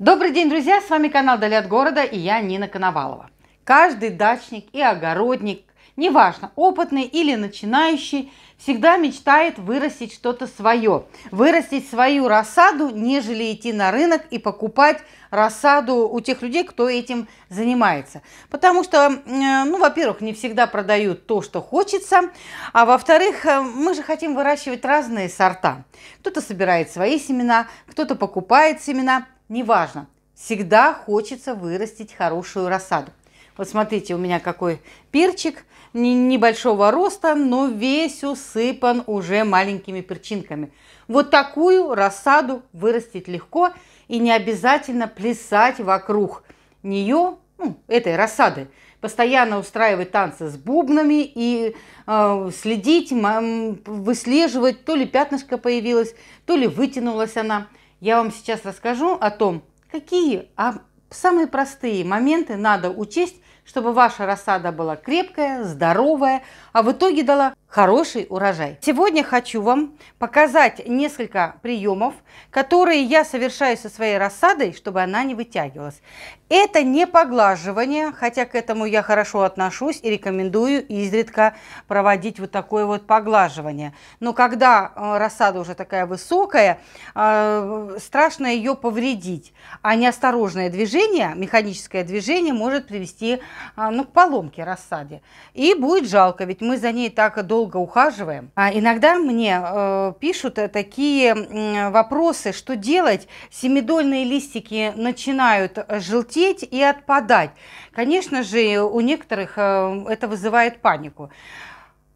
Добрый день, друзья! С вами канал Дали от города и я Нина Коновалова. Каждый дачник и огородник, неважно, опытный или начинающий, всегда мечтает вырастить что-то свое, вырастить свою рассаду, нежели идти на рынок и покупать рассаду у тех людей, кто этим занимается. Потому что, ну, во-первых, не всегда продают то, что хочется, а во-вторых, э, мы же хотим выращивать разные сорта. Кто-то собирает свои семена, кто-то покупает семена – неважно, всегда хочется вырастить хорошую рассаду. Вот смотрите, у меня какой перчик небольшого роста, но весь усыпан уже маленькими перчинками. Вот такую рассаду вырастить легко и не обязательно плясать вокруг нее, ну, этой рассады. Постоянно устраивать танцы с бубнами и э, следить, выслеживать, то ли пятнышко появилось, то ли вытянулась она – я вам сейчас расскажу о том, какие а самые простые моменты надо учесть, чтобы ваша рассада была крепкая, здоровая, а в итоге дала хороший урожай. Сегодня хочу вам показать несколько приемов, которые я совершаю со своей рассадой, чтобы она не вытягивалась. Это не поглаживание, хотя к этому я хорошо отношусь и рекомендую изредка проводить вот такое вот поглаживание. Но когда э, рассада уже такая высокая, э, страшно ее повредить, а неосторожное движение, механическое движение может привести э, ну, к поломке рассаде. И будет жалко, ведь мы за ней так долго долго ухаживаем. А иногда мне э, пишут э, такие э, вопросы, что делать. Семидольные листики начинают желтеть и отпадать. Конечно же, у некоторых э, это вызывает панику.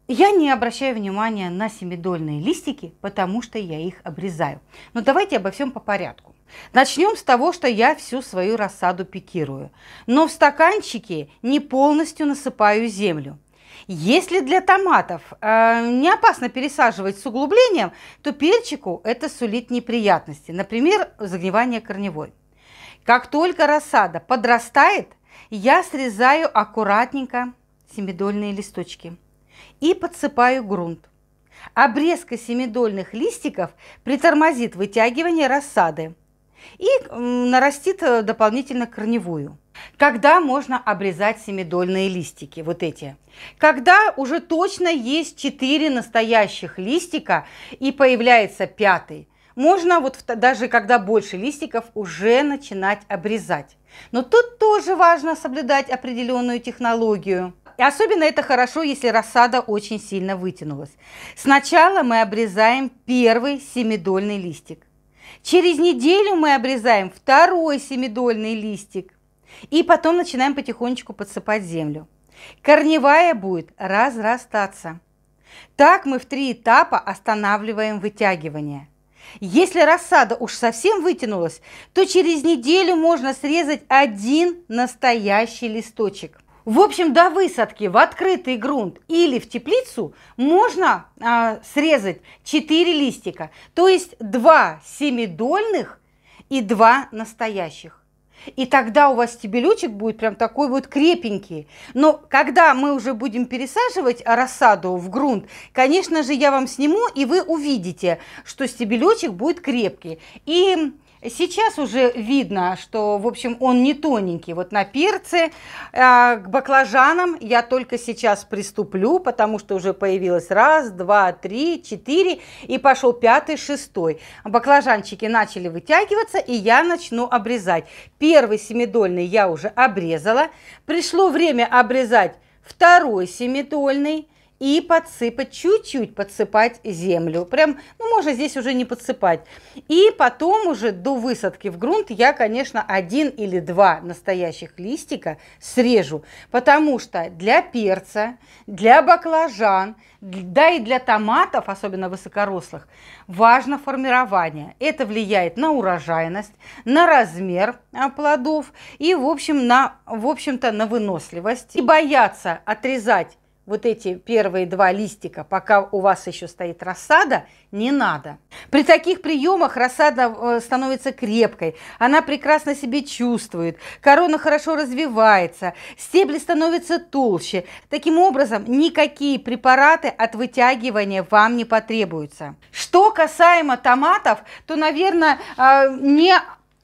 Я не обращаю внимания на семидольные листики, потому что я их обрезаю. Но давайте обо всем по порядку. Начнем с того, что я всю свою рассаду пикирую. Но в стаканчике не полностью насыпаю землю. Если для томатов э, не опасно пересаживать с углублением, то перчику это сулит неприятности, например, загнивание корневой. Как только рассада подрастает, я срезаю аккуратненько семидольные листочки и подсыпаю грунт. Обрезка семидольных листиков притормозит вытягивание рассады и нарастит э, дополнительно корневую. Когда можно обрезать семидольные листики, вот эти? Когда уже точно есть 4 настоящих листика и появляется пятый. Можно вот даже когда больше листиков уже начинать обрезать. Но тут тоже важно соблюдать определенную технологию. И особенно это хорошо, если рассада очень сильно вытянулась. Сначала мы обрезаем первый семидольный листик. Через неделю мы обрезаем второй семидольный листик. И потом начинаем потихонечку подсыпать землю. Корневая будет разрастаться. Так мы в три этапа останавливаем вытягивание. Если рассада уж совсем вытянулась, то через неделю можно срезать один настоящий листочек. В общем, до высадки в открытый грунт или в теплицу можно а, срезать 4 листика, то есть 2 семидольных и 2 настоящих. И тогда у вас стебелечек будет прям такой вот крепенький. Но когда мы уже будем пересаживать рассаду в грунт, конечно же, я вам сниму, и вы увидите, что стебелечек будет крепкий. И Сейчас уже видно, что, в общем, он не тоненький. Вот на перце, э, к баклажанам я только сейчас приступлю, потому что уже появилось раз, два, три, четыре, и пошел пятый, шестой. Баклажанчики начали вытягиваться, и я начну обрезать. Первый семидольный я уже обрезала. Пришло время обрезать второй семидольный и подсыпать, чуть-чуть подсыпать землю. Прям, ну, можно здесь уже не подсыпать. И потом уже до высадки в грунт я, конечно, один или два настоящих листика срежу, потому что для перца, для баклажан, да и для томатов, особенно высокорослых, важно формирование. Это влияет на урожайность, на размер а, плодов и, в общем, на, в общем-то, на выносливость. И бояться отрезать вот эти первые два листика, пока у вас еще стоит рассада, не надо. При таких приемах рассада э, становится крепкой, она прекрасно себя чувствует, корона хорошо развивается, стебли становятся толще. Таким образом, никакие препараты от вытягивания вам не потребуются. Что касаемо томатов, то, наверное, э, не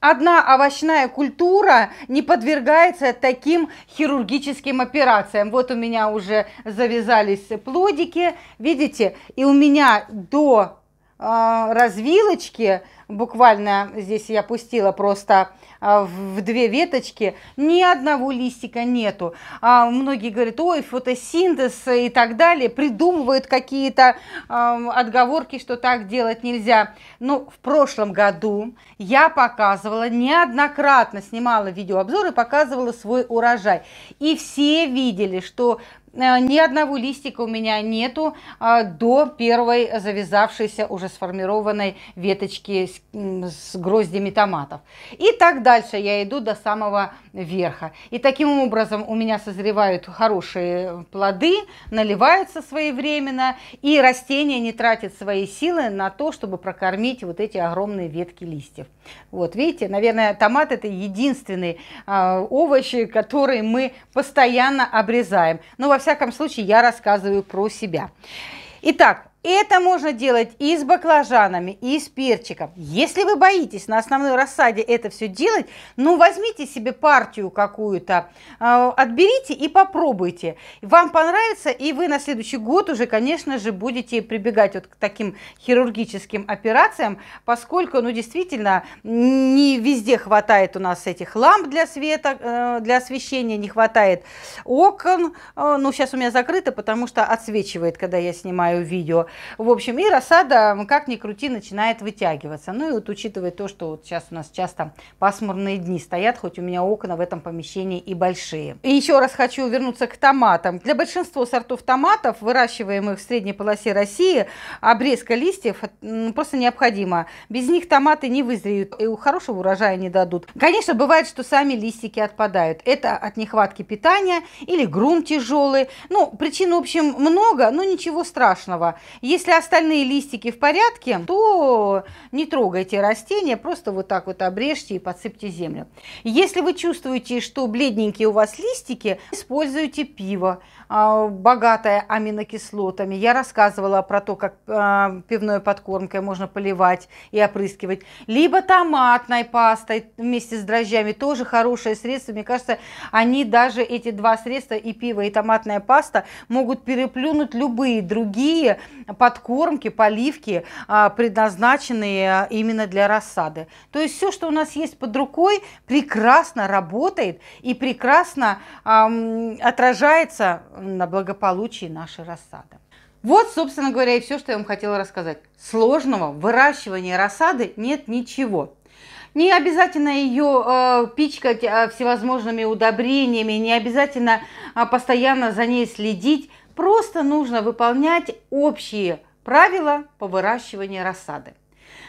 одна овощная культура не подвергается таким хирургическим операциям. Вот у меня уже завязались плодики, видите, и у меня до развилочки буквально здесь я пустила просто а, в две веточки, ни одного листика нету. А многие говорят, ой, фотосинтез и так далее, придумывают какие-то э, отговорки, что так делать нельзя. Но в прошлом году я показывала, неоднократно снимала видеообзоры, показывала свой урожай. И все видели, что ни одного листика у меня нету а, до первой завязавшейся уже сформированной веточки с, с гроздями томатов. И так дальше я иду до самого верха. И таким образом у меня созревают хорошие плоды, наливаются своевременно, и растение не тратит свои силы на то, чтобы прокормить вот эти огромные ветки листьев. Вот, видите, наверное, томат это единственный э, овощ, который мы постоянно обрезаем. Но во всяком случае я рассказываю про себя. Итак, это можно делать и с баклажанами, и с перчиком. Если вы боитесь на основной рассаде это все делать, ну возьмите себе партию какую-то, э, отберите и попробуйте. Вам понравится, и вы на следующий год уже, конечно же, будете прибегать вот к таким хирургическим операциям, поскольку, ну действительно, не везде хватает у нас этих ламп для света, э, для освещения, не хватает окон. Э, ну сейчас у меня закрыто, потому что отсвечивает, когда я снимаю видео. В общем, и рассада, как ни крути, начинает вытягиваться. Ну и вот учитывая то, что вот сейчас у нас часто пасмурные дни стоят, хоть у меня окна в этом помещении и большие. И еще раз хочу вернуться к томатам. Для большинства сортов томатов, выращиваемых в средней полосе России, обрезка листьев просто необходима. Без них томаты не вызреют и у хорошего урожая не дадут. Конечно, бывает, что сами листики отпадают. Это от нехватки питания или грунт тяжелый. Ну, причин, в общем, много, но ничего страшного. Если остальные листики в порядке, то не трогайте растения, просто вот так вот обрежьте и подсыпьте землю. Если вы чувствуете, что бледненькие у вас листики, используйте пиво, а, богатое аминокислотами. Я рассказывала про то, как а, пивной подкормкой можно поливать и опрыскивать. Либо томатной пастой вместе с дрожжами, тоже хорошее средство. Мне кажется, они даже, эти два средства, и пиво, и томатная паста, могут переплюнуть любые другие подкормки, поливки, а, предназначенные именно для рассады. То есть все, что у нас есть под рукой, прекрасно работает и прекрасно отражается на благополучии нашей рассады. Вот, собственно говоря, и все, что я вам хотела рассказать. Сложного выращивания рассады нет ничего. Не обязательно ее э, пичкать э, всевозможными удобрениями, не обязательно э, постоянно за ней следить. Просто нужно выполнять общие правила по выращиванию рассады.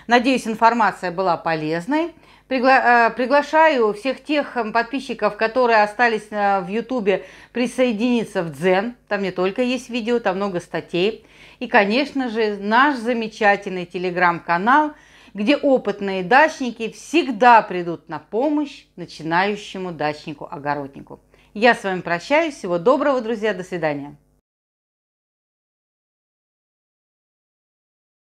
Надеюсь, информация была полезной. Пригла э, приглашаю всех тех подписчиков, которые остались э, в Ютубе, присоединиться в Дзен. Там не только есть видео, там много статей. И, конечно же, наш замечательный телеграм-канал, где опытные дачники всегда придут на помощь начинающему дачнику-огороднику. Я с вами прощаюсь. Всего доброго, друзья. До свидания.